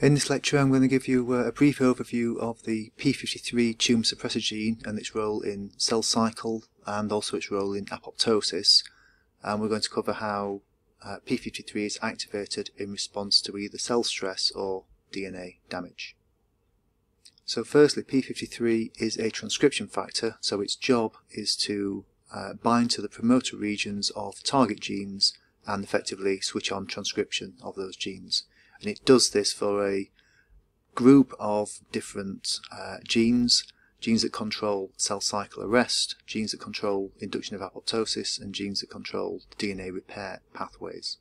In this lecture I'm going to give you uh, a brief overview of the p53 tumor suppressor gene and its role in cell cycle and also its role in apoptosis and we're going to cover how uh, p53 is activated in response to either cell stress or DNA damage. So firstly p53 is a transcription factor so its job is to uh, bind to the promoter regions of target genes and effectively switch on transcription of those genes and it does this for a group of different uh, genes, genes that control cell cycle arrest, genes that control induction of apoptosis, and genes that control DNA repair pathways.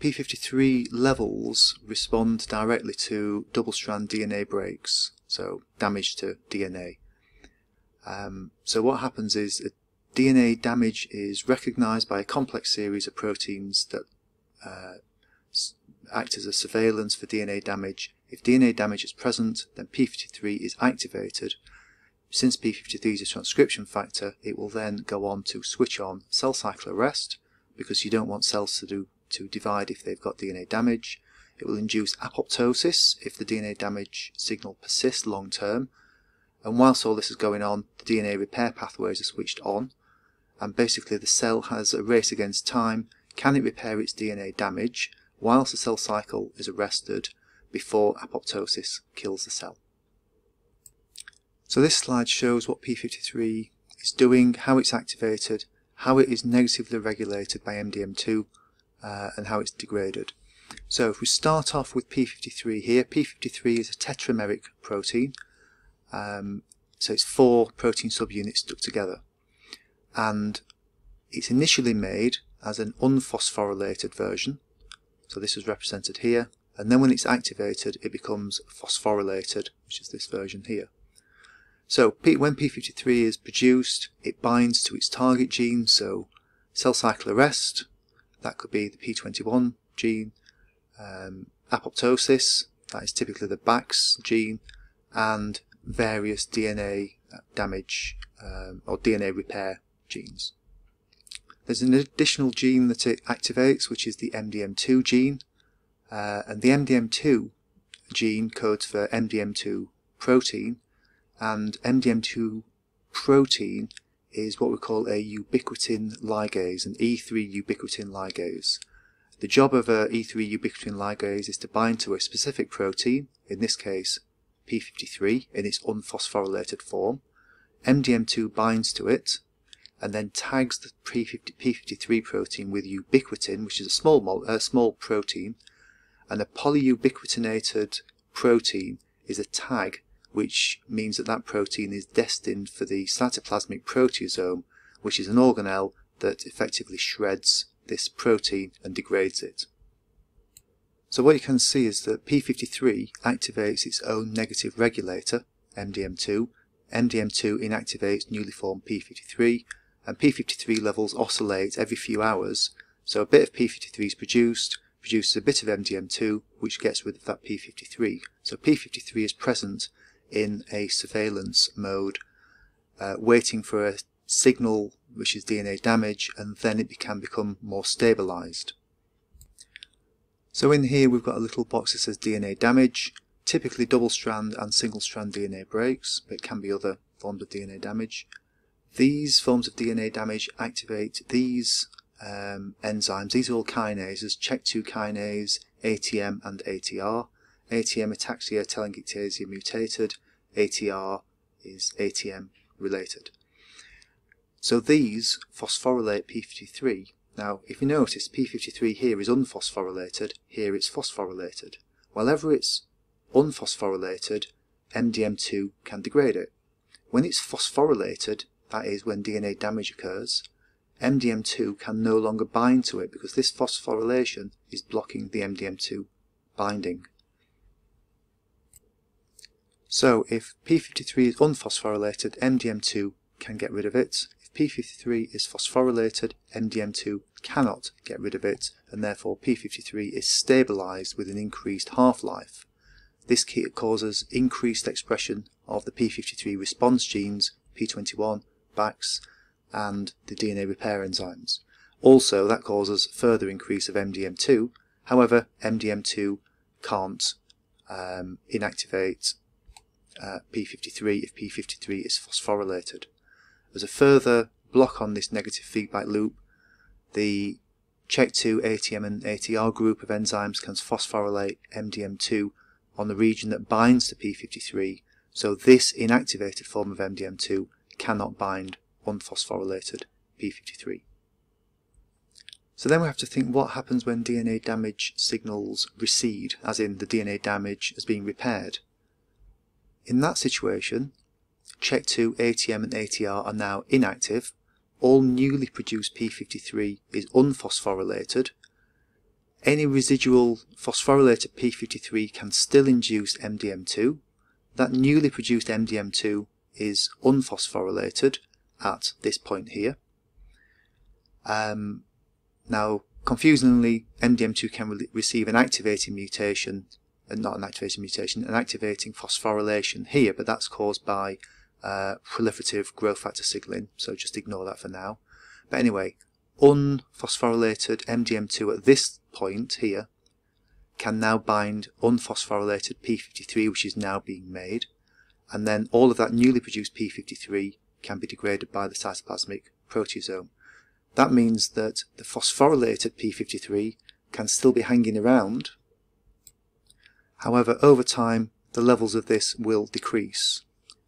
P53 levels respond directly to double-strand DNA breaks, so damage to DNA. Um, so what happens is DNA damage is recognized by a complex series of proteins that uh, act as a surveillance for DNA damage. If DNA damage is present, then p53 is activated. Since p53 is a transcription factor, it will then go on to switch on cell cycle arrest, because you don't want cells to, do, to divide if they've got DNA damage. It will induce apoptosis if the DNA damage signal persists long term. And whilst all this is going on, the DNA repair pathways are switched on. And basically the cell has a race against time. Can it repair its DNA damage? Whilst the cell cycle is arrested before apoptosis kills the cell. So this slide shows what p53 is doing, how it's activated, how it is negatively regulated by MDM2 uh, and how it's degraded. So if we start off with p53 here, p53 is a tetrameric protein, um, so it's four protein subunits stuck together and it's initially made as an unphosphorylated version so this is represented here. And then when it's activated, it becomes phosphorylated, which is this version here. So P when p53 is produced, it binds to its target gene, so cell cycle arrest, that could be the p21 gene, um, apoptosis, that is typically the BAX gene, and various DNA damage um, or DNA repair genes. There's an additional gene that it activates, which is the MDM2 gene, uh, and the MDM2 gene codes for MDM2 protein, and MDM2 protein is what we call a ubiquitin ligase, an E3 ubiquitin ligase. The job of a E3 ubiquitin ligase is to bind to a specific protein, in this case p53 in its unphosphorylated form. MDM2 binds to it, and then tags the p53 protein with ubiquitin, which is a small, a uh, small protein, and a polyubiquitinated protein is a tag which means that that protein is destined for the cytoplasmic proteasome, which is an organelle that effectively shreds this protein and degrades it. So what you can see is that p53 activates its own negative regulator, MDM2, MDM2 inactivates newly formed p53, and p53 levels oscillate every few hours. So a bit of p53 is produced produces a bit of MDM2 which gets rid of that p53 so p53 is present in a surveillance mode uh, waiting for a signal which is DNA damage and then it can become more stabilized. So in here we've got a little box that says DNA damage. Typically double strand and single strand DNA breaks but it can be other forms of DNA damage these forms of DNA damage activate these um, enzymes. These are all kinases, CHEK2 kinase, ATM and ATR. ATM ataxia telangiectasia mutated, ATR is ATM related. So these phosphorylate P53. Now, if you notice, P53 here is unphosphorylated, here it's phosphorylated. Whenever it's unphosphorylated, MDM2 can degrade it. When it's phosphorylated, that is when DNA damage occurs, MDM2 can no longer bind to it because this phosphorylation is blocking the MDM2 binding. So if P53 is unphosphorylated, MDM2 can get rid of it. If P53 is phosphorylated, MDM2 cannot get rid of it, and therefore P53 is stabilized with an increased half-life. This causes increased expression of the P53 response genes, P21 BAX, and the DNA repair enzymes. Also, that causes further increase of MDM2. However, MDM2 can't um, inactivate uh, P53 if P53 is phosphorylated. As a further block on this negative feedback loop, the CHEK2, ATM and ATR group of enzymes can phosphorylate MDM2 on the region that binds to P53, so this inactivated form of MDM2 cannot bind unphosphorylated P53. So then we have to think what happens when DNA damage signals recede, as in the DNA damage is being repaired. In that situation, CHEK2, ATM and ATR are now inactive, all newly produced P53 is unphosphorylated, any residual phosphorylated P53 can still induce MDM2, that newly produced MDM2 is unphosphorylated at this point here. Um, now, confusingly, MDM2 can re receive an activating mutation, uh, not an activating mutation, an activating phosphorylation here, but that's caused by uh, proliferative growth factor signaling, so just ignore that for now. But anyway, unphosphorylated MDM2 at this point here can now bind unphosphorylated P53 which is now being made and then all of that newly produced P53 can be degraded by the cytoplasmic proteasome. That means that the phosphorylated P53 can still be hanging around however over time the levels of this will decrease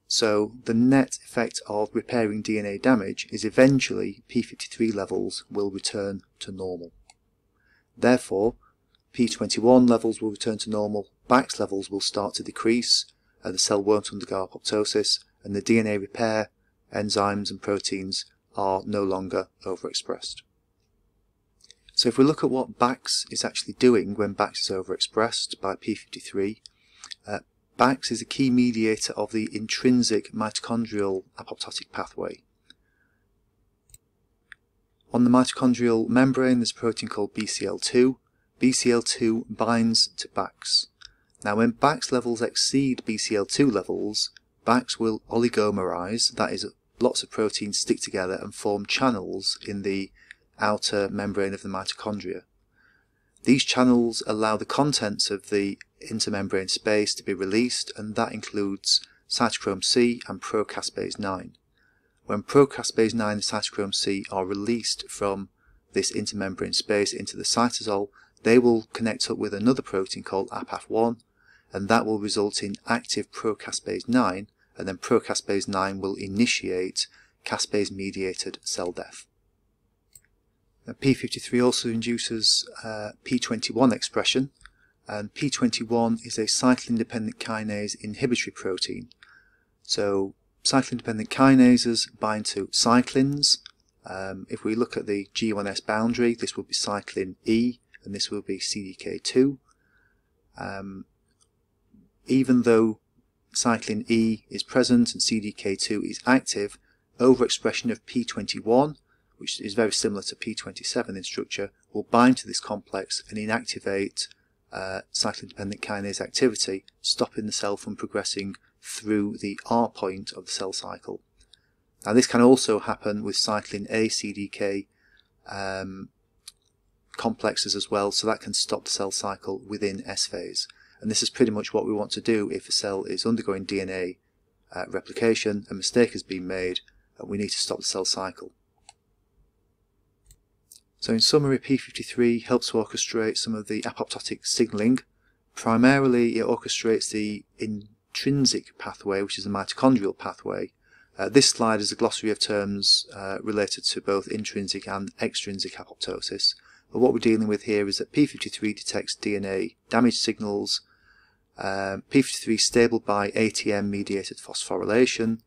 so the net effect of repairing DNA damage is eventually P53 levels will return to normal. Therefore, P21 levels will return to normal, Bax levels will start to decrease, and the cell won't undergo apoptosis, and the DNA repair enzymes and proteins are no longer overexpressed. So if we look at what Bax is actually doing when Bax is overexpressed by P53, uh, Bax is a key mediator of the intrinsic mitochondrial apoptotic pathway. On the mitochondrial membrane there's a protein called BCL2. BCL2 binds to Bax. Now when Bax levels exceed BCL2 levels, Bax will oligomerize, that is lots of proteins stick together and form channels in the outer membrane of the mitochondria. These channels allow the contents of the intermembrane space to be released and that includes cytochrome C and procaspase 9. When procaspase 9 and cytochrome C are released from this intermembrane space into the cytosol, they will connect up with another protein called APAF1 and that will result in active procaspase 9 and then procaspase 9 will initiate caspase mediated cell death. Now, P53 also induces uh, P21 expression and P21 is a cyclin-dependent kinase inhibitory protein. So cyclin-dependent kinases bind to cyclins. Um, if we look at the G1S boundary, this will be cyclin E and this will be CDK2. Um, even though cyclin E is present and CDK2 is active, overexpression of P21, which is very similar to P27 in structure, will bind to this complex and inactivate uh, cyclin-dependent kinase activity, stopping the cell from progressing through the R point of the cell cycle. Now this can also happen with cyclin A CDK um, complexes as well, so that can stop the cell cycle within S phase. And this is pretty much what we want to do if a cell is undergoing DNA uh, replication, a mistake has been made, and we need to stop the cell cycle. So in summary, P53 helps to orchestrate some of the apoptotic signaling. Primarily, it orchestrates the intrinsic pathway, which is the mitochondrial pathway. Uh, this slide is a glossary of terms uh, related to both intrinsic and extrinsic apoptosis. But what we're dealing with here is that P53 detects DNA damage signals, uh, P53 is stable by ATM-mediated phosphorylation.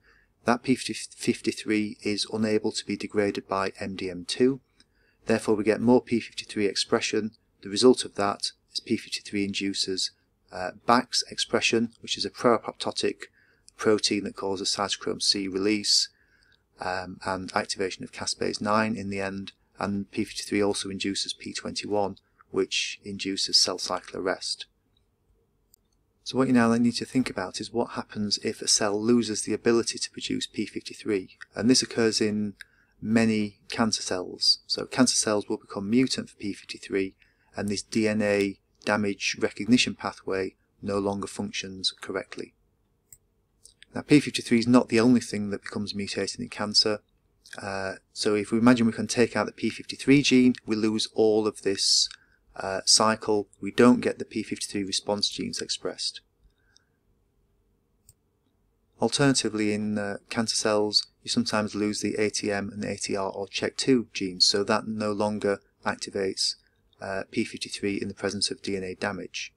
That P53 is unable to be degraded by MDM2. Therefore we get more P53 expression. The result of that is P53 induces uh, Bax expression, which is a pro-apoptotic protein that causes cytochrome C release um, and activation of caspase 9 in the end. And P53 also induces P21, which induces cell cycle arrest. So what you now need to think about is what happens if a cell loses the ability to produce P53. And this occurs in many cancer cells. So cancer cells will become mutant for P53 and this DNA damage recognition pathway no longer functions correctly. Now p53 is not the only thing that becomes mutated in cancer. Uh, so if we imagine we can take out the p53 gene, we lose all of this uh, cycle. We don't get the p53 response genes expressed. Alternatively, in uh, cancer cells, you sometimes lose the ATM and ATR or CHEK2 genes, so that no longer activates uh, p53 in the presence of DNA damage.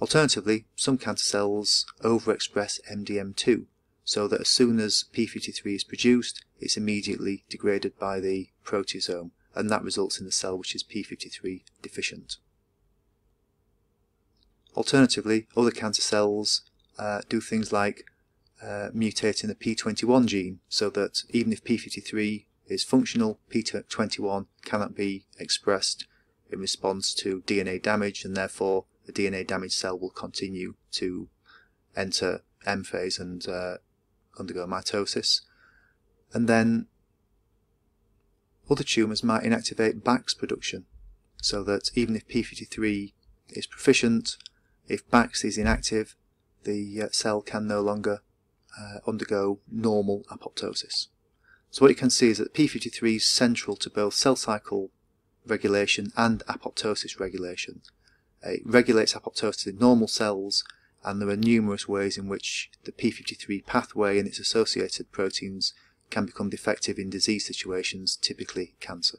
Alternatively, some cancer cells overexpress MDM2, so that as soon as p53 is produced, it's immediately degraded by the proteasome, and that results in a cell which is p53 deficient. Alternatively, other cancer cells uh, do things like uh, mutate in the p21 gene, so that even if p53 is functional, p21 cannot be expressed in response to DNA damage, and therefore the DNA damaged cell will continue to enter M phase and uh, undergo mitosis. And then other tumours might inactivate BAX production, so that even if p53 is proficient, if BAX is inactive, the uh, cell can no longer uh, undergo normal apoptosis. So what you can see is that p53 is central to both cell cycle regulation and apoptosis regulation. It regulates apoptosis in normal cells and there are numerous ways in which the p53 pathway and its associated proteins can become defective in disease situations, typically cancer.